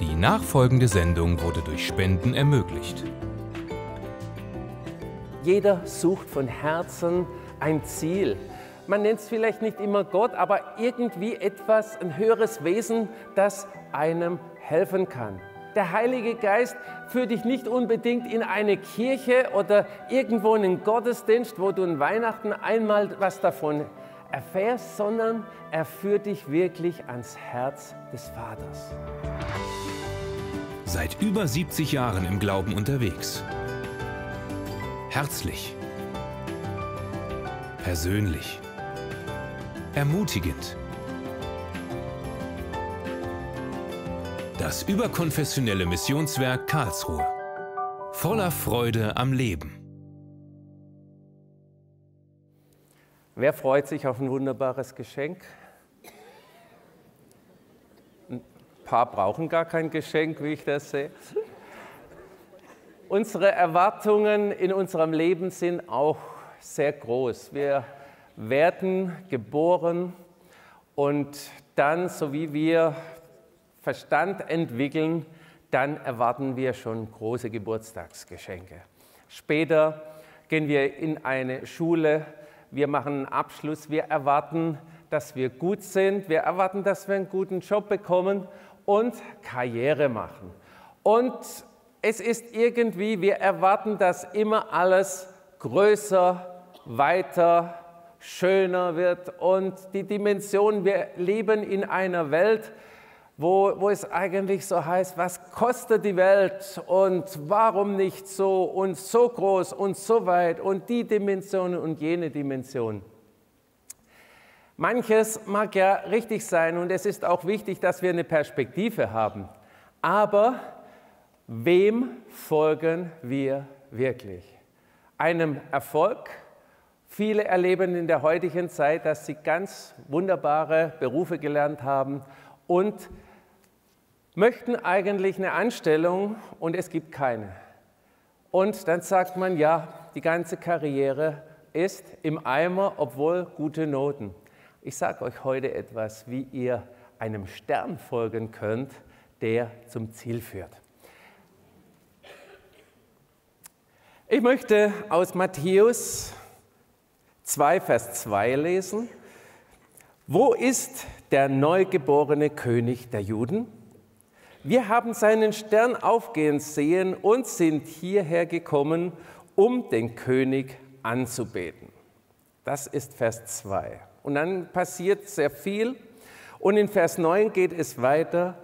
Die nachfolgende Sendung wurde durch Spenden ermöglicht. Jeder sucht von Herzen ein Ziel. Man nennt es vielleicht nicht immer Gott, aber irgendwie etwas, ein höheres Wesen, das einem helfen kann. Der Heilige Geist führt dich nicht unbedingt in eine Kirche oder irgendwo in einen Gottesdienst, wo du an Weihnachten einmal was davon erfährst, sondern er führt dich wirklich ans Herz des Vaters. Seit über 70 Jahren im Glauben unterwegs. Herzlich. Persönlich. Ermutigend. Das überkonfessionelle Missionswerk Karlsruhe. Voller Freude am Leben. Wer freut sich auf ein wunderbares Geschenk? Ein paar brauchen gar kein Geschenk, wie ich das sehe. Unsere Erwartungen in unserem Leben sind auch sehr groß. Wir werden geboren und dann, so wie wir Verstand entwickeln, dann erwarten wir schon große Geburtstagsgeschenke. Später gehen wir in eine Schule, wir machen einen Abschluss, wir erwarten, dass wir gut sind, wir erwarten, dass wir einen guten Job bekommen und Karriere machen. Und es ist irgendwie, wir erwarten, dass immer alles größer, weiter, schöner wird und die Dimension, wir leben in einer Welt, wo, wo es eigentlich so heißt, was kostet die Welt und warum nicht so und so groß und so weit und die Dimension und jene Dimension. Manches mag ja richtig sein und es ist auch wichtig, dass wir eine Perspektive haben. Aber wem folgen wir wirklich? Einem Erfolg? Viele erleben in der heutigen Zeit, dass sie ganz wunderbare Berufe gelernt haben und möchten eigentlich eine Anstellung und es gibt keine. Und dann sagt man, ja, die ganze Karriere ist im Eimer, obwohl gute Noten. Ich sage euch heute etwas, wie ihr einem Stern folgen könnt, der zum Ziel führt. Ich möchte aus Matthäus 2, Vers 2 lesen. Wo ist der neugeborene König der Juden? Wir haben seinen Stern aufgehen sehen und sind hierher gekommen, um den König anzubeten. Das ist Vers 2. Und dann passiert sehr viel. Und in Vers 9 geht es weiter.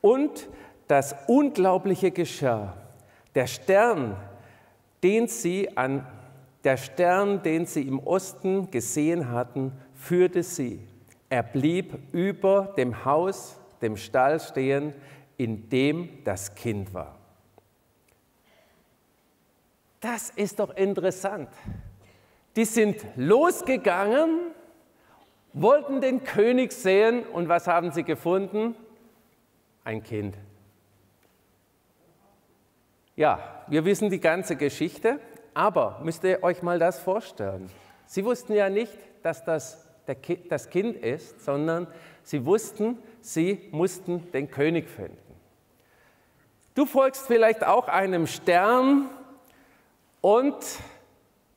Und das Unglaubliche geschah. Der Stern, den sie an der Stern, den sie im Osten gesehen hatten, führte sie. Er blieb über dem Haus, dem Stall stehen, in dem das Kind war. Das ist doch interessant. Die sind losgegangen, wollten den König sehen und was haben sie gefunden? Ein Kind. Ja, wir wissen die ganze Geschichte, aber müsst ihr euch mal das vorstellen. Sie wussten ja nicht, dass das das Kind ist, sondern sie wussten, sie mussten den König finden. Du folgst vielleicht auch einem Stern und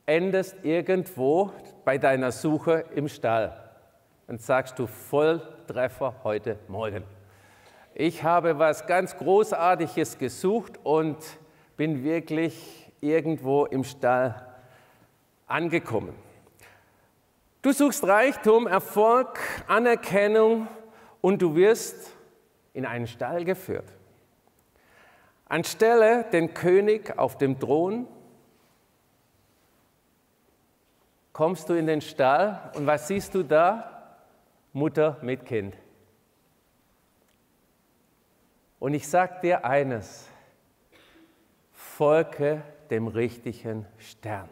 endest irgendwo bei deiner Suche im Stall. Dann sagst du Volltreffer heute Morgen. Ich habe was ganz Großartiges gesucht und bin wirklich irgendwo im Stall angekommen. Du suchst Reichtum, Erfolg, Anerkennung und du wirst in einen Stall geführt. Anstelle den König auf dem Thron kommst du in den Stall und was siehst du da? Mutter mit Kind. Und ich sage dir eines, folge dem richtigen Stern.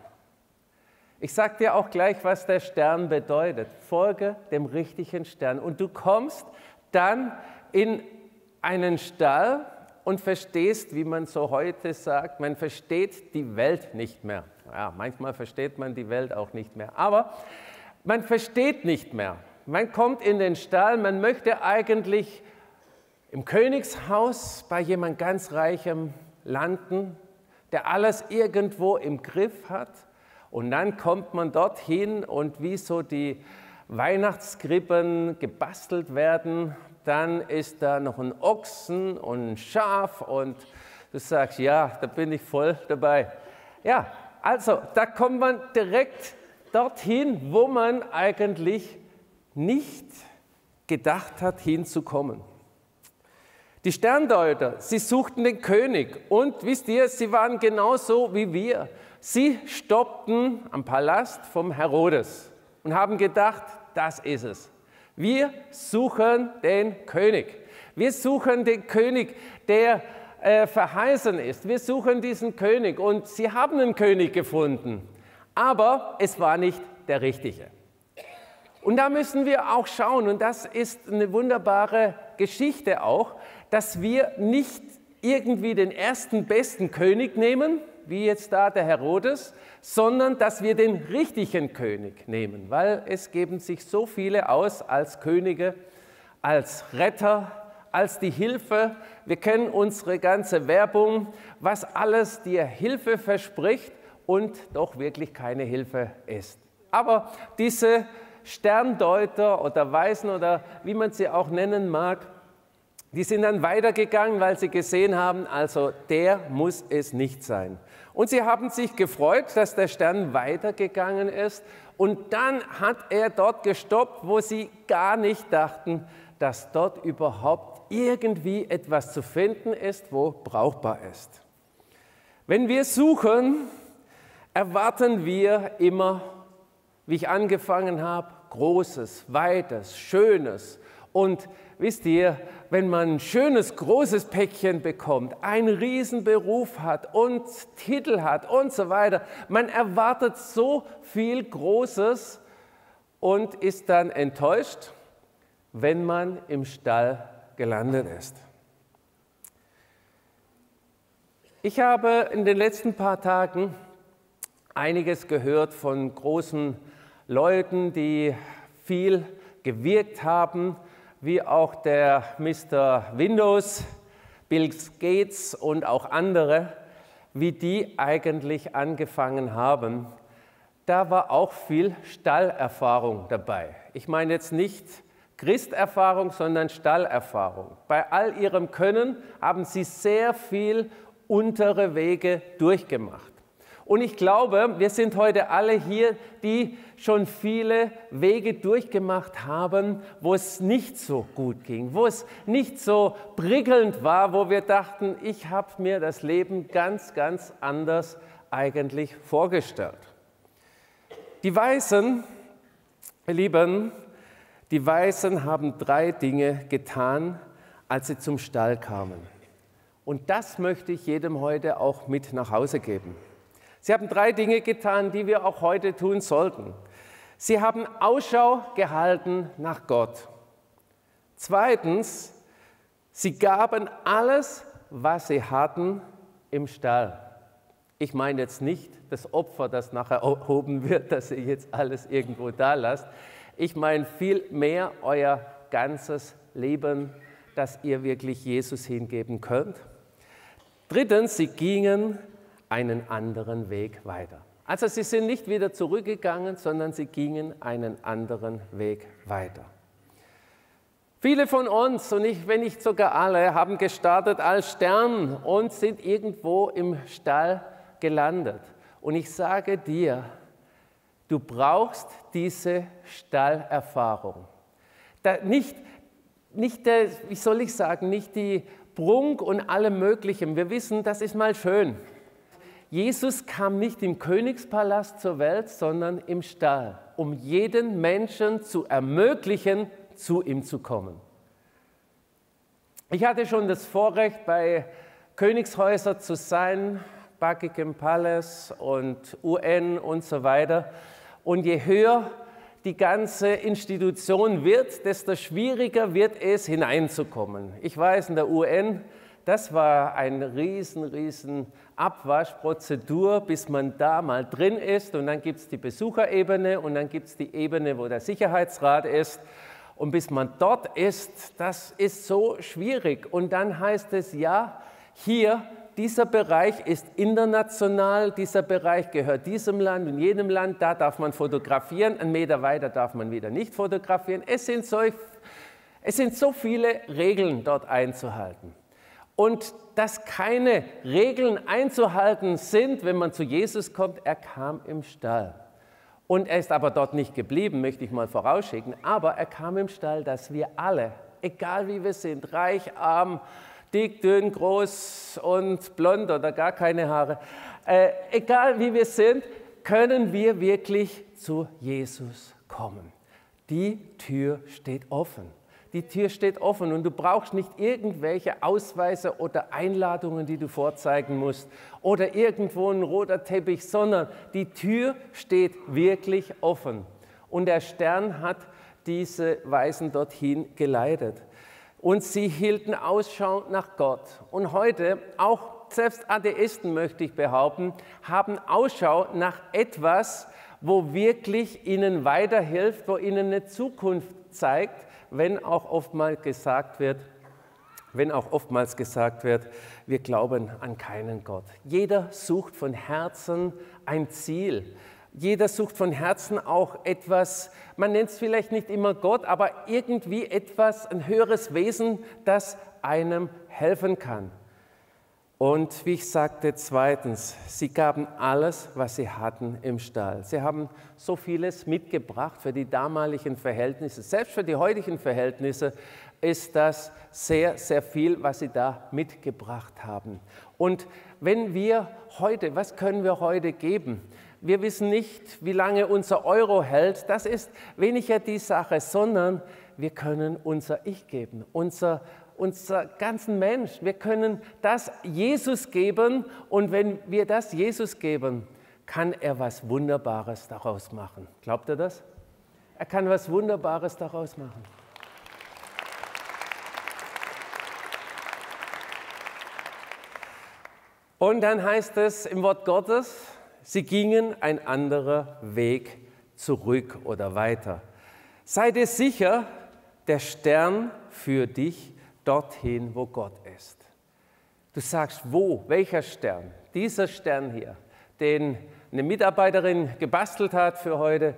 Ich sage dir auch gleich, was der Stern bedeutet. Folge dem richtigen Stern. Und du kommst dann in einen Stall, und verstehst, wie man so heute sagt, man versteht die Welt nicht mehr. Ja, manchmal versteht man die Welt auch nicht mehr, aber man versteht nicht mehr. Man kommt in den Stall, man möchte eigentlich im Königshaus bei jemand ganz reichem landen, der alles irgendwo im Griff hat. Und dann kommt man dorthin und wie so die Weihnachtskrippen gebastelt werden, dann ist da noch ein Ochsen und ein Schaf und du sagst, ja, da bin ich voll dabei. Ja, also da kommt man direkt dorthin, wo man eigentlich nicht gedacht hat, hinzukommen. Die Sterndeuter, sie suchten den König und wisst ihr, sie waren genauso wie wir. Sie stoppten am Palast vom Herodes und haben gedacht, das ist es. Wir suchen den König. Wir suchen den König, der äh, verheißen ist. Wir suchen diesen König und sie haben einen König gefunden, aber es war nicht der richtige. Und da müssen wir auch schauen, und das ist eine wunderbare Geschichte auch, dass wir nicht irgendwie den ersten besten König nehmen, wie jetzt da der Herodes, sondern dass wir den richtigen König nehmen, weil es geben sich so viele aus als Könige, als Retter, als die Hilfe. Wir kennen unsere ganze Werbung, was alles dir Hilfe verspricht und doch wirklich keine Hilfe ist. Aber diese Sterndeuter oder Weisen oder wie man sie auch nennen mag, die sind dann weitergegangen, weil sie gesehen haben, also der muss es nicht sein. Und sie haben sich gefreut, dass der Stern weitergegangen ist. Und dann hat er dort gestoppt, wo sie gar nicht dachten, dass dort überhaupt irgendwie etwas zu finden ist, wo brauchbar ist. Wenn wir suchen, erwarten wir immer, wie ich angefangen habe, Großes, Weites, Schönes. Und wisst ihr, wenn man ein schönes, großes Päckchen bekommt, einen Riesenberuf hat und Titel hat und so weiter, man erwartet so viel Großes und ist dann enttäuscht, wenn man im Stall gelandet ist. Ich habe in den letzten paar Tagen einiges gehört von großen Leuten, die viel gewirkt haben, wie auch der Mr. Windows, Bill Gates und auch andere, wie die eigentlich angefangen haben. Da war auch viel Stallerfahrung dabei. Ich meine jetzt nicht Christerfahrung, sondern Stallerfahrung. Bei all ihrem Können haben sie sehr viel untere Wege durchgemacht. Und ich glaube, wir sind heute alle hier, die schon viele Wege durchgemacht haben, wo es nicht so gut ging, wo es nicht so prickelnd war, wo wir dachten, ich habe mir das Leben ganz, ganz anders eigentlich vorgestellt. Die Weisen, ihr Lieben, die Weisen haben drei Dinge getan, als sie zum Stall kamen. Und das möchte ich jedem heute auch mit nach Hause geben. Sie haben drei Dinge getan, die wir auch heute tun sollten. Sie haben Ausschau gehalten nach Gott. Zweitens, sie gaben alles, was sie hatten, im Stall. Ich meine jetzt nicht das Opfer, das nachher erhoben wird, dass ihr jetzt alles irgendwo da lasst. Ich meine vielmehr euer ganzes Leben, das ihr wirklich Jesus hingeben könnt. Drittens, sie gingen einen anderen Weg weiter. Also sie sind nicht wieder zurückgegangen, sondern sie gingen einen anderen Weg weiter. Viele von uns, und ich, wenn nicht sogar alle, haben gestartet als Stern und sind irgendwo im Stall gelandet. Und ich sage dir, du brauchst diese Stallerfahrung. Da nicht, nicht der, wie soll ich sagen, nicht die Prunk und allem Möglichen. Wir wissen, das ist mal schön. Jesus kam nicht im Königspalast zur Welt, sondern im Stall, um jeden Menschen zu ermöglichen, zu ihm zu kommen. Ich hatte schon das Vorrecht, bei Königshäusern zu sein, Buckingham Palace und UN und so weiter. Und je höher die ganze Institution wird, desto schwieriger wird es hineinzukommen. Ich weiß, in der UN, das war ein riesen, riesen Abwaschprozedur, bis man da mal drin ist. Und dann gibt es die Besucherebene und dann gibt es die Ebene, wo der Sicherheitsrat ist. Und bis man dort ist, das ist so schwierig. Und dann heißt es, ja, hier, dieser Bereich ist international, dieser Bereich gehört diesem Land und jedem Land, da darf man fotografieren, einen Meter weiter darf man wieder nicht fotografieren. Es sind so, es sind so viele Regeln dort einzuhalten. Und dass keine Regeln einzuhalten sind, wenn man zu Jesus kommt, er kam im Stall. Und er ist aber dort nicht geblieben, möchte ich mal vorausschicken. Aber er kam im Stall, dass wir alle, egal wie wir sind, reich, arm, dick, dünn, groß und blond oder gar keine Haare, äh, egal wie wir sind, können wir wirklich zu Jesus kommen. Die Tür steht offen die Tür steht offen und du brauchst nicht irgendwelche Ausweise oder Einladungen, die du vorzeigen musst oder irgendwo ein roter Teppich, sondern die Tür steht wirklich offen. Und der Stern hat diese Weisen dorthin geleitet. Und sie hielten Ausschau nach Gott. Und heute, auch selbst Atheisten möchte ich behaupten, haben Ausschau nach etwas, wo wirklich ihnen weiterhilft, wo ihnen eine Zukunft zeigt, wenn auch oftmals gesagt wird, wenn auch oftmals gesagt wird, wir glauben an keinen Gott. Jeder sucht von Herzen ein Ziel. Jeder sucht von Herzen auch etwas, man nennt es vielleicht nicht immer Gott, aber irgendwie etwas, ein höheres Wesen, das einem helfen kann. Und wie ich sagte, zweitens, sie gaben alles, was sie hatten im Stall. Sie haben so vieles mitgebracht für die damaligen Verhältnisse. Selbst für die heutigen Verhältnisse ist das sehr, sehr viel, was sie da mitgebracht haben. Und wenn wir heute, was können wir heute geben? Wir wissen nicht, wie lange unser Euro hält. Das ist weniger die Sache, sondern wir können unser Ich geben, unser unser ganzen Mensch. Wir können das Jesus geben und wenn wir das Jesus geben, kann er was Wunderbares daraus machen. Glaubt ihr das? Er kann was Wunderbares daraus machen. Und dann heißt es im Wort Gottes, sie gingen ein anderer Weg zurück oder weiter. Sei dir sicher, der Stern für dich dorthin, wo Gott ist. Du sagst, wo? Welcher Stern? Dieser Stern hier, den eine Mitarbeiterin gebastelt hat für heute.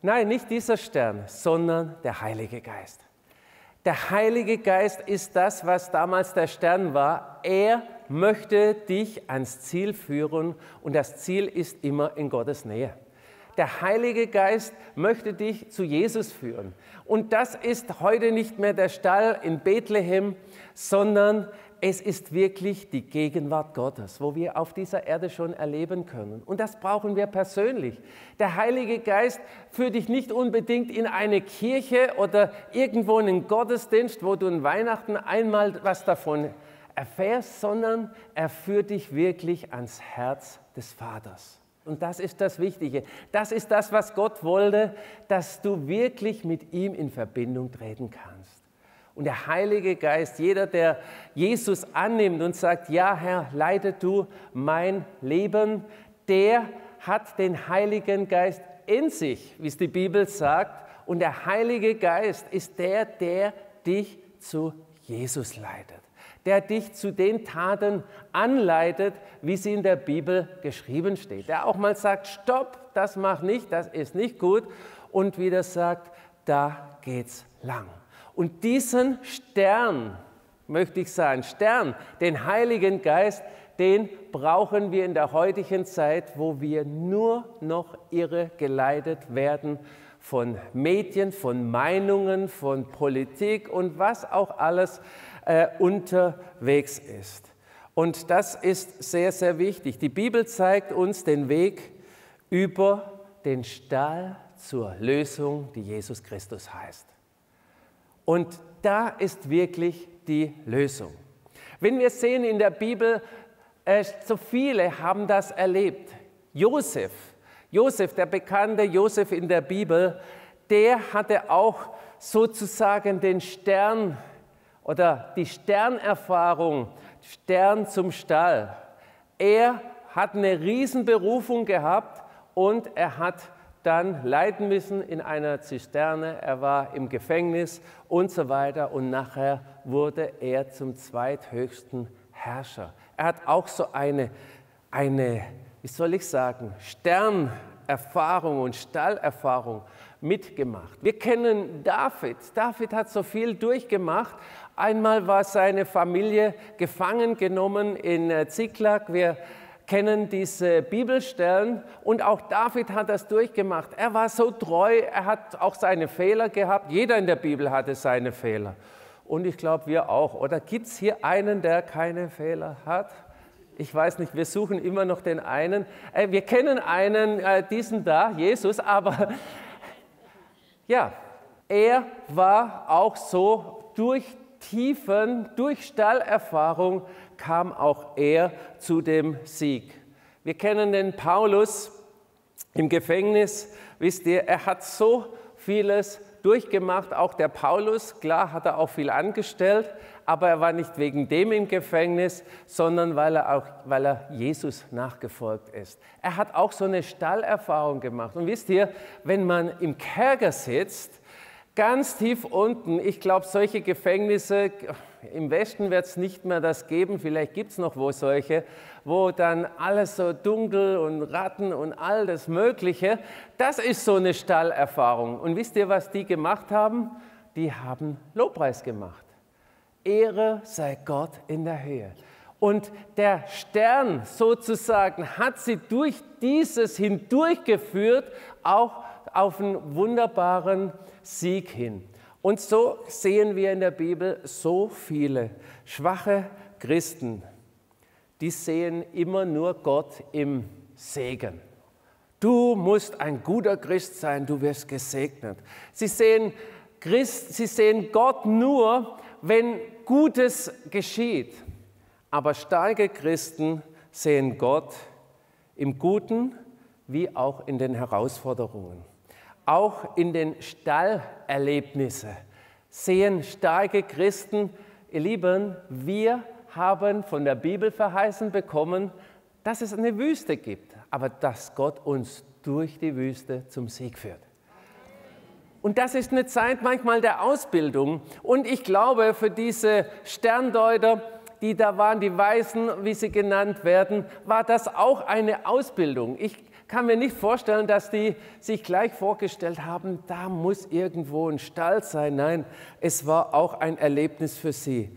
Nein, nicht dieser Stern, sondern der Heilige Geist. Der Heilige Geist ist das, was damals der Stern war. Er möchte dich ans Ziel führen und das Ziel ist immer in Gottes Nähe. Der Heilige Geist möchte dich zu Jesus führen. Und das ist heute nicht mehr der Stall in Bethlehem, sondern es ist wirklich die Gegenwart Gottes, wo wir auf dieser Erde schon erleben können. Und das brauchen wir persönlich. Der Heilige Geist führt dich nicht unbedingt in eine Kirche oder irgendwo in einen Gottesdienst, wo du in Weihnachten einmal was davon erfährst, sondern er führt dich wirklich ans Herz des Vaters. Und das ist das Wichtige. Das ist das, was Gott wollte, dass du wirklich mit ihm in Verbindung treten kannst. Und der Heilige Geist, jeder, der Jesus annimmt und sagt, ja Herr, leite du mein Leben, der hat den Heiligen Geist in sich, wie es die Bibel sagt. Und der Heilige Geist ist der, der dich zu Jesus leitet der dich zu den Taten anleitet, wie sie in der Bibel geschrieben steht. Der auch mal sagt, stopp, das mach nicht, das ist nicht gut. Und wieder sagt, da geht's lang. Und diesen Stern, möchte ich sagen, Stern, den Heiligen Geist, den brauchen wir in der heutigen Zeit, wo wir nur noch irre geleitet werden von Medien, von Meinungen, von Politik und was auch alles äh, unterwegs ist. Und das ist sehr, sehr wichtig. Die Bibel zeigt uns den Weg über den Stall zur Lösung, die Jesus Christus heißt. Und da ist wirklich die Lösung. Wenn wir sehen in der Bibel, äh, so viele haben das erlebt. Josef, Josef, der bekannte Josef in der Bibel, der hatte auch sozusagen den Stern oder die Sternerfahrung, Stern zum Stall. Er hat eine Riesenberufung gehabt und er hat dann leiden müssen in einer Zisterne, er war im Gefängnis und so weiter und nachher wurde er zum zweithöchsten Herrscher. Er hat auch so eine, eine wie soll ich sagen, Sternerfahrung und Stallerfahrung mitgemacht. Wir kennen David. David hat so viel durchgemacht. Einmal war seine Familie gefangen genommen in äh, Ziklag. Wir kennen diese Bibelstellen und auch David hat das durchgemacht. Er war so treu, er hat auch seine Fehler gehabt. Jeder in der Bibel hatte seine Fehler. Und ich glaube, wir auch. Oder gibt es hier einen, der keine Fehler hat? Ich weiß nicht, wir suchen immer noch den einen. Äh, wir kennen einen, äh, diesen da, Jesus, aber ja, er war auch so durch Tiefen, durch Stallerfahrung kam auch er zu dem Sieg. Wir kennen den Paulus im Gefängnis, wisst ihr, er hat so vieles durchgemacht, auch der Paulus, klar hat er auch viel angestellt, aber er war nicht wegen dem im Gefängnis, sondern weil er auch weil er Jesus nachgefolgt ist. Er hat auch so eine Stallerfahrung gemacht und wisst ihr, wenn man im Kerker sitzt, ganz tief unten, ich glaube, solche Gefängnisse im Westen wird es nicht mehr das geben, vielleicht gibt es noch wo solche, wo dann alles so dunkel und Ratten und all das Mögliche. Das ist so eine Stallerfahrung. Und wisst ihr, was die gemacht haben? Die haben Lobpreis gemacht. Ehre sei Gott in der Höhe. Und der Stern sozusagen hat sie durch dieses hindurchgeführt, auch auf einen wunderbaren Sieg hin. Und so sehen wir in der Bibel so viele schwache Christen, die sehen immer nur Gott im Segen. Du musst ein guter Christ sein, du wirst gesegnet. Sie sehen, Christ, sie sehen Gott nur, wenn Gutes geschieht. Aber starke Christen sehen Gott im Guten wie auch in den Herausforderungen auch in den Stallerlebnissen sehen starke Christen, ihr Lieben, wir haben von der Bibel verheißen bekommen, dass es eine Wüste gibt, aber dass Gott uns durch die Wüste zum Sieg führt. Und das ist eine Zeit manchmal der Ausbildung. Und ich glaube, für diese Sterndeuter, die da waren, die Weißen, wie sie genannt werden, war das auch eine Ausbildung. Ich kann mir nicht vorstellen, dass die sich gleich vorgestellt haben, da muss irgendwo ein Stall sein. Nein, es war auch ein Erlebnis für sie.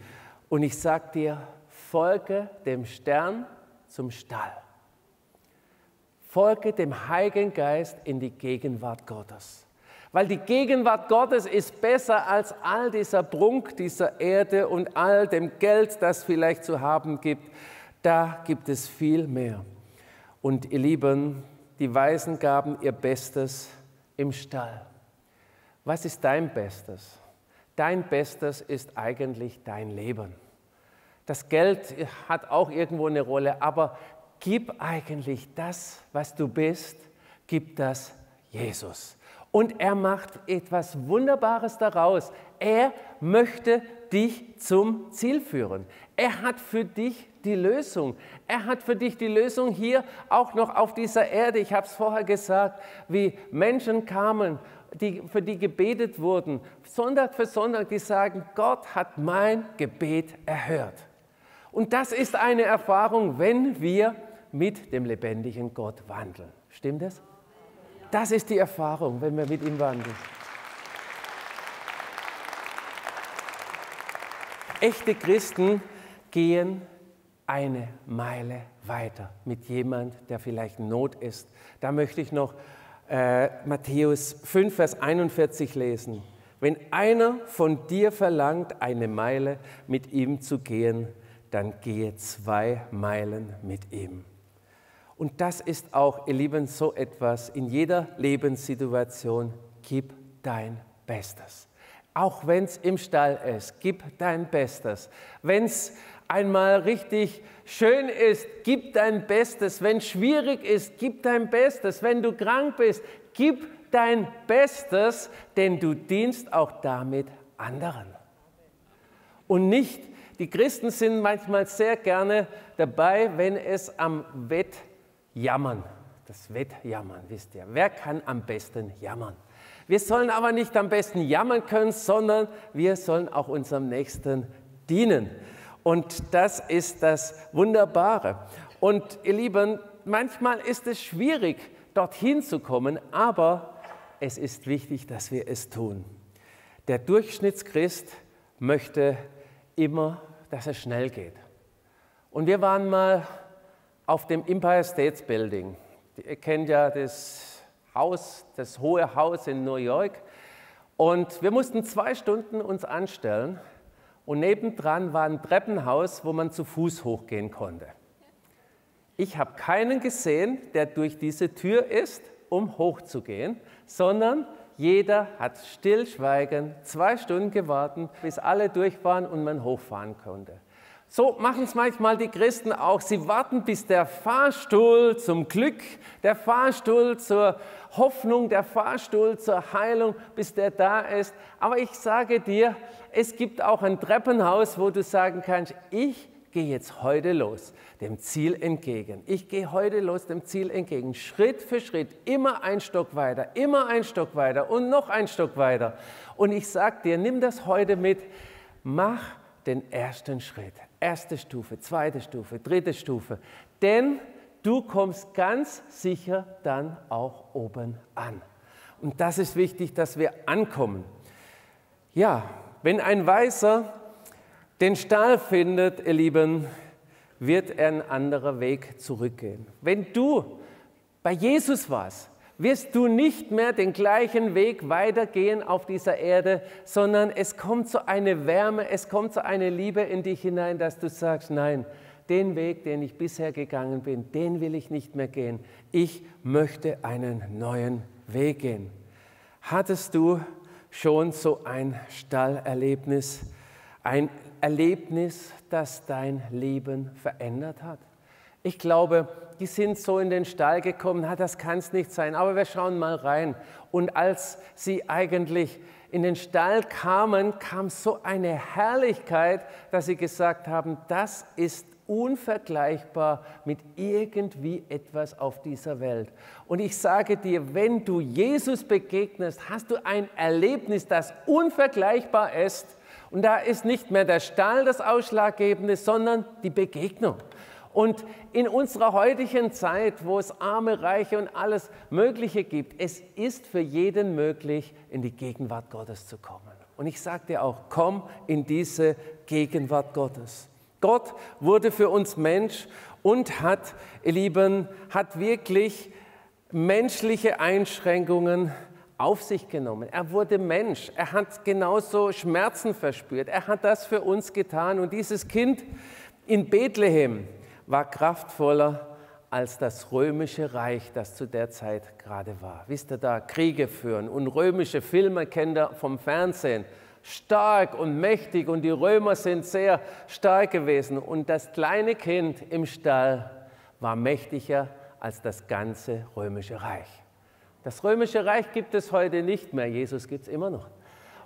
Und ich sage dir, folge dem Stern zum Stall. Folge dem Heiligen Geist in die Gegenwart Gottes. Weil die Gegenwart Gottes ist besser als all dieser Prunk dieser Erde und all dem Geld, das vielleicht zu haben gibt. Da gibt es viel mehr. Und ihr Lieben, die Weisen gaben ihr Bestes im Stall. Was ist dein Bestes? Dein Bestes ist eigentlich dein Leben. Das Geld hat auch irgendwo eine Rolle, aber gib eigentlich das, was du bist, gib das Jesus. Und er macht etwas Wunderbares daraus. Er möchte dich zum Ziel führen. Er hat für dich die Lösung. Er hat für dich die Lösung hier auch noch auf dieser Erde. Ich habe es vorher gesagt, wie Menschen kamen, die, für die gebetet wurden, Sonntag für Sonntag, die sagen, Gott hat mein Gebet erhört. Und das ist eine Erfahrung, wenn wir mit dem lebendigen Gott wandeln. Stimmt es? Das ist die Erfahrung, wenn wir mit ihm wandeln. Echte Christen gehen eine Meile weiter mit jemand, der vielleicht in Not ist. Da möchte ich noch äh, Matthäus 5, Vers 41 lesen. Wenn einer von dir verlangt, eine Meile mit ihm zu gehen, dann gehe zwei Meilen mit ihm. Und das ist auch, ihr Lieben, so etwas in jeder Lebenssituation. Gib dein Bestes. Auch wenn es im Stall ist, gib dein Bestes. Wenn es einmal richtig schön ist, gib dein Bestes. Wenn es schwierig ist, gib dein Bestes. Wenn du krank bist, gib dein Bestes, denn du dienst auch damit anderen. Und nicht, die Christen sind manchmal sehr gerne dabei, wenn es am Wettjammern das Wettjammern, wisst ihr. Wer kann am besten jammern? Wir sollen aber nicht am besten jammern können, sondern wir sollen auch unserem Nächsten dienen. Und das ist das Wunderbare. Und ihr Lieben, manchmal ist es schwierig, dorthin zu kommen, aber es ist wichtig, dass wir es tun. Der Durchschnittschrist möchte immer, dass es schnell geht. Und wir waren mal auf dem Empire State Building. Ihr kennt ja das Haus, das Hohe Haus in New York. Und wir mussten zwei Stunden uns anstellen. Und nebendran war ein Treppenhaus, wo man zu Fuß hochgehen konnte. Ich habe keinen gesehen, der durch diese Tür ist, um hochzugehen, sondern jeder hat stillschweigend zwei Stunden gewartet, bis alle durch waren und man hochfahren konnte. So machen es manchmal die Christen auch. Sie warten, bis der Fahrstuhl zum Glück, der Fahrstuhl zur Hoffnung, der Fahrstuhl zur Heilung, bis der da ist. Aber ich sage dir, es gibt auch ein Treppenhaus, wo du sagen kannst, ich gehe jetzt heute los, dem Ziel entgegen. Ich gehe heute los, dem Ziel entgegen. Schritt für Schritt, immer ein Stock weiter, immer ein Stock weiter und noch ein Stock weiter. Und ich sage dir, nimm das heute mit, mach den ersten Schritt. Erste Stufe, zweite Stufe, dritte Stufe. Denn du kommst ganz sicher dann auch oben an. Und das ist wichtig, dass wir ankommen. Ja, wenn ein Weißer den Stahl findet, ihr Lieben, wird er einen anderen Weg zurückgehen. Wenn du bei Jesus warst, wirst du nicht mehr den gleichen Weg weitergehen auf dieser Erde, sondern es kommt so eine Wärme, es kommt so eine Liebe in dich hinein, dass du sagst, nein, den Weg, den ich bisher gegangen bin, den will ich nicht mehr gehen. Ich möchte einen neuen Weg gehen. Hattest du schon so ein Stallerlebnis, ein Erlebnis, das dein Leben verändert hat? Ich glaube, die sind so in den Stall gekommen, na, das kann es nicht sein, aber wir schauen mal rein. Und als sie eigentlich in den Stall kamen, kam so eine Herrlichkeit, dass sie gesagt haben, das ist unvergleichbar mit irgendwie etwas auf dieser Welt. Und ich sage dir, wenn du Jesus begegnest, hast du ein Erlebnis, das unvergleichbar ist. Und da ist nicht mehr der Stall das Ausschlaggebende, sondern die Begegnung. Und in unserer heutigen Zeit, wo es arme, reiche und alles Mögliche gibt, es ist für jeden möglich, in die Gegenwart Gottes zu kommen. Und ich sage dir auch, komm in diese Gegenwart Gottes. Gott wurde für uns Mensch und hat, ihr Lieben, hat wirklich menschliche Einschränkungen auf sich genommen. Er wurde Mensch. Er hat genauso Schmerzen verspürt. Er hat das für uns getan. Und dieses Kind in Bethlehem, war kraftvoller als das römische Reich, das zu der Zeit gerade war. Wisst ihr da, Kriege führen und römische Filme kennt ihr vom Fernsehen. Stark und mächtig und die Römer sind sehr stark gewesen. Und das kleine Kind im Stall war mächtiger als das ganze römische Reich. Das römische Reich gibt es heute nicht mehr, Jesus gibt es immer noch.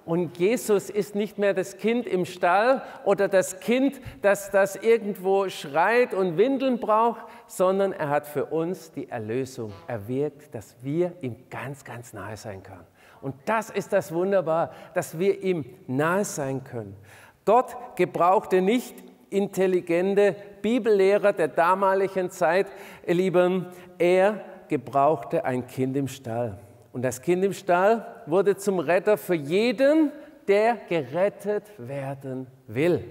Und Jesus ist nicht mehr das Kind im Stall oder das Kind, das, das irgendwo schreit und Windeln braucht, sondern er hat für uns die Erlösung erwirkt, dass wir ihm ganz, ganz nahe sein können. Und das ist das Wunderbar, dass wir ihm nahe sein können. Gott gebrauchte nicht intelligente Bibellehrer der damaligen Zeit, ihr Lieben, er gebrauchte ein Kind im Stall. Und das Kind im Stall wurde zum Retter für jeden, der gerettet werden will.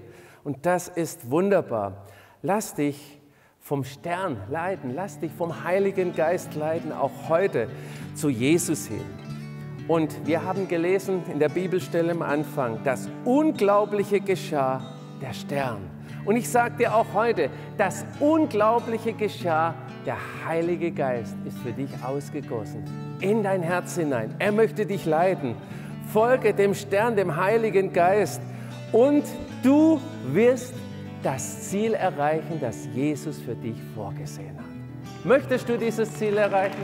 Und das ist wunderbar. Lass dich vom Stern leiden, lass dich vom Heiligen Geist leiden, auch heute zu Jesus hin. Und wir haben gelesen in der Bibelstelle am Anfang, das Unglaubliche geschah, der Stern. Und ich sage dir auch heute, das Unglaubliche geschah, der Heilige Geist ist für dich ausgegossen in dein Herz hinein. Er möchte dich leiten. Folge dem Stern, dem Heiligen Geist und du wirst das Ziel erreichen, das Jesus für dich vorgesehen hat. Möchtest du dieses Ziel erreichen?